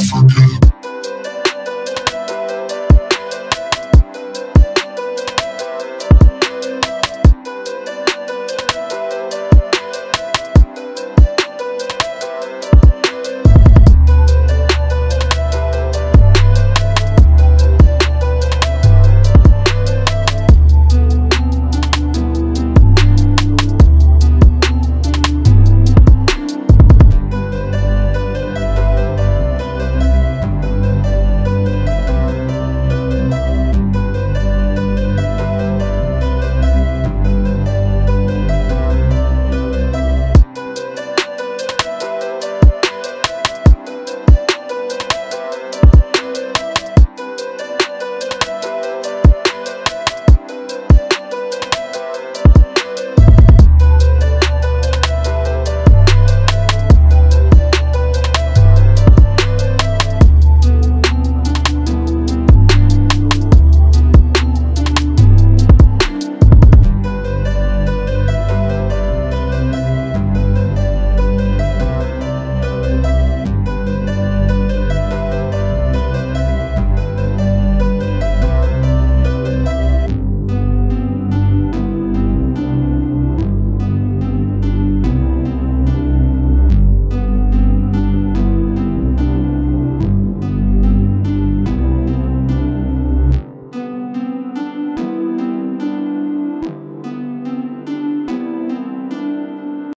forget.